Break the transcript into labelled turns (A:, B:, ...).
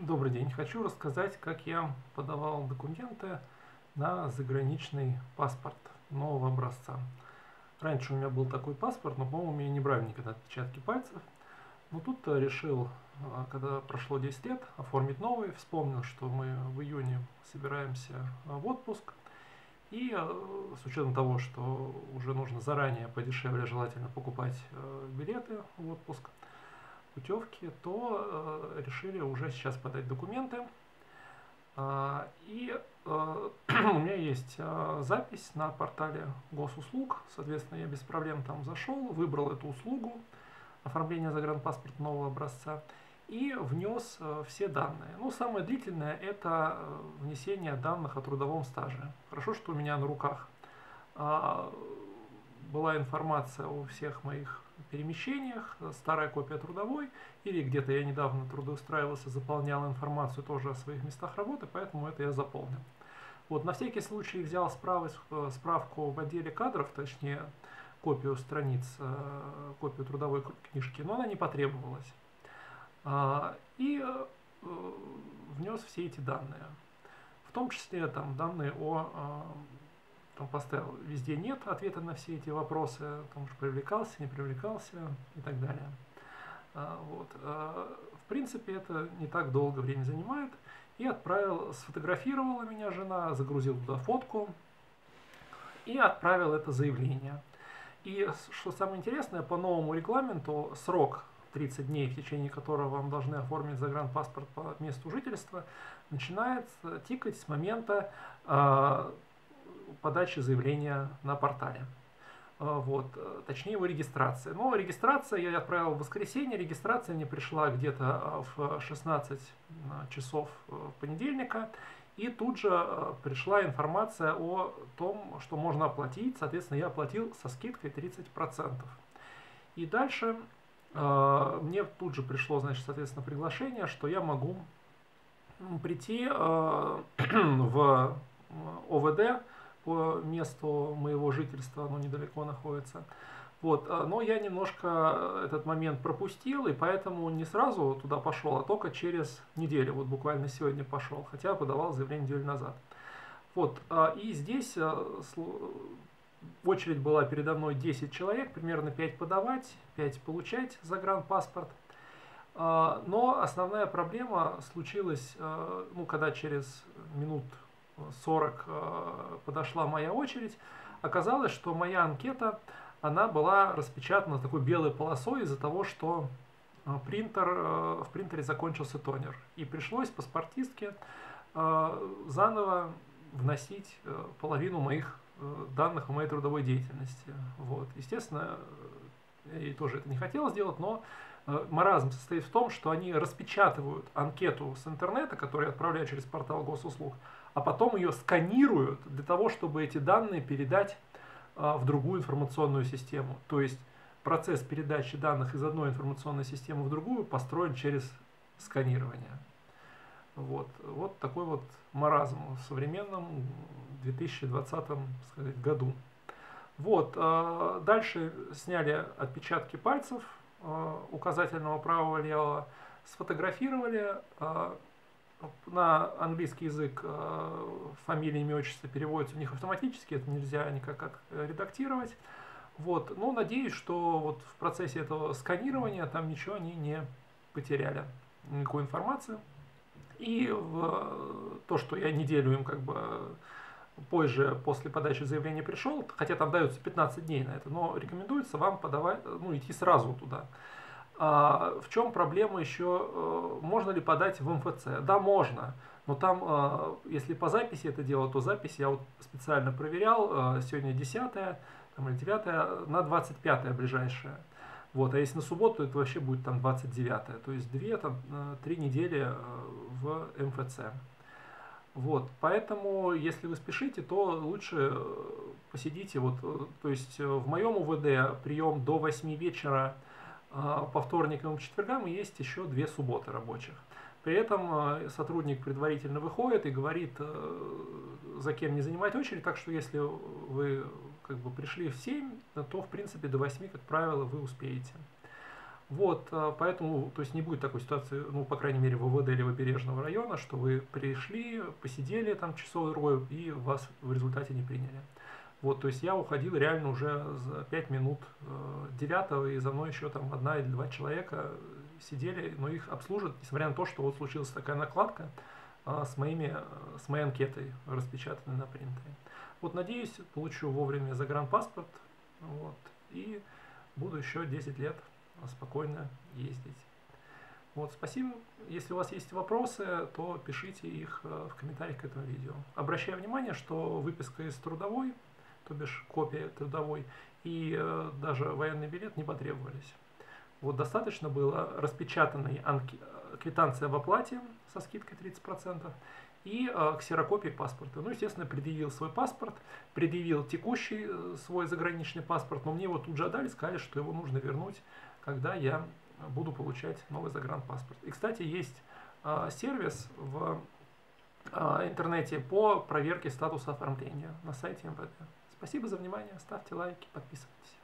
A: Добрый день. Хочу рассказать, как я подавал документы на заграничный паспорт нового образца. Раньше у меня был такой паспорт, но, по-моему, меня не брали никогда отпечатки пальцев. Но тут решил, а, когда прошло 10 лет, оформить новый. Вспомнил, что мы в июне собираемся в отпуск. И а, с учетом того, что уже нужно заранее подешевле желательно покупать билеты в отпуск, путевки, то э, решили уже сейчас подать документы. Э, и э, у меня есть э, запись на портале госуслуг, соответственно, я без проблем там зашел, выбрал эту услугу оформления загранпаспорта нового образца и внес э, все данные. Ну, самое длительное это э, внесение данных о трудовом стаже. Хорошо, что у меня на руках э, была информация о всех моих перемещениях, старая копия трудовой, или где-то я недавно трудоустраивался, заполнял информацию тоже о своих местах работы, поэтому это я заполнил. Вот, на всякий случай взял справы, э, справку в отделе кадров, точнее копию страниц, э, копию трудовой книжки, но она не потребовалась. А, и э, внес все эти данные. В том числе там данные о там поставил везде нет ответа на все эти вопросы, потому что привлекался, не привлекался и так далее. А, вот. А, в принципе, это не так долго времени занимает. И отправил, сфотографировала меня жена, загрузил туда фотку и отправил это заявление. И что самое интересное, по новому регламенту срок 30 дней, в течение которого вам должны оформить загранпаспорт по месту жительства, начинает тикать с момента э, подачи заявления на портале. А, вот, э, точнее его регистрация. Но регистрация я отправил в воскресенье, регистрация мне пришла где-то а, в 16 часов э, понедельника, и тут же э, пришла информация о том, что можно оплатить, соответственно, я оплатил со скидкой 30%. И дальше мне тут же пришло, значит, соответственно, приглашение, что я могу прийти в ОВД, по месту моего жительства, оно недалеко находится. Вот, а, но я немножко этот момент пропустил, и поэтому не сразу туда пошел, а только через неделю, вот буквально сегодня пошел, хотя подавал заявление неделю назад. Вот, а, и здесь очередь была передо мной 10 человек, примерно 5 подавать, 5 получать загранпаспорт. Но основная проблема случилась, ну, когда через минут 40 э, подошла моя очередь, оказалось, что моя анкета, она была распечатана такой белой полосой из-за того, что э, принтер, э, в принтере закончился тонер. И пришлось паспортистке заново вносить половину моих данных о моей трудовой деятельности. Вот. Естественно, я тоже это не хотел сделать, но маразм состоит в том, что они распечатывают анкету с интернета, которую я отправляю через портал госуслуг, а потом ее сканируют для того, чтобы эти данные передать а, в другую информационную систему. То есть процесс передачи данных из одной информационной системы в другую построен через сканирование. Вот, вот такой вот маразм в современном 2020 сказать, году. Вот, э, дальше сняли отпечатки пальцев э, указательного правого левого, сфотографировали, э, на английский язык э, фамилия, имя, отчество переводится у них автоматически, это нельзя никак как редактировать. Вот. Но надеюсь, что вот в процессе этого сканирования там ничего они не потеряли, никакую информацию. И в то, что я неделю им как бы позже, после подачи заявления пришел, хотя там дается 15 дней на это, но рекомендуется вам подавать, ну, идти сразу туда. А, в чем проблема еще? Э, можно ли подать в МФЦ? Да, можно. Но там, э, если по записи это дело, то запись я вот специально проверял. Э, сегодня 10 там, или 9 на 25 ближайшее. Вот, а если на субботу, это вообще будет там 29 то есть 2, там, 3 недели в МФЦ. Вот, поэтому, если вы спешите, то лучше посидите, вот, то есть в моем УВД прием до 8 вечера а, по вторникам и четвергам есть еще две субботы рабочих. При этом сотрудник предварительно выходит и говорит, э, за кем не занимать очередь, так что если вы как бы пришли в 7, то в принципе до 8, как правило, вы успеете. Вот, а, поэтому, то есть не будет такой ситуации, ну, по крайней мере, в ВВД или Левобережного района, что вы пришли, посидели там часовой рой и вас в результате не приняли. Вот, то есть я уходил реально уже за 5 минут э, девятого, и за мной еще там одна или два человека сидели, но их обслужат, несмотря на то, что вот случилась такая накладка э, с, моими, с моей анкетой, распечатанной на принтере. Вот, надеюсь, получу вовремя загранпаспорт, вот, и буду еще 10 лет спокойно ездить. Вот, спасибо. Если у вас есть вопросы, то пишите их э, в комментариях к этому видео. Обращаю внимание, что выписка из трудовой, то бишь копия трудовой, и э, даже военный билет не потребовались. Вот достаточно было распечатанной. Э, квитанции об оплате со скидкой 30% и э, ксерокопии паспорта. Ну, естественно, предъявил свой паспорт, предъявил текущий свой заграничный паспорт, но мне его тут же отдали, сказали, что его нужно вернуть когда я буду получать новый загранпаспорт. И, кстати, есть э, сервис в э, интернете по проверке статуса оформления на сайте МВД. Спасибо за внимание, ставьте лайки, подписывайтесь.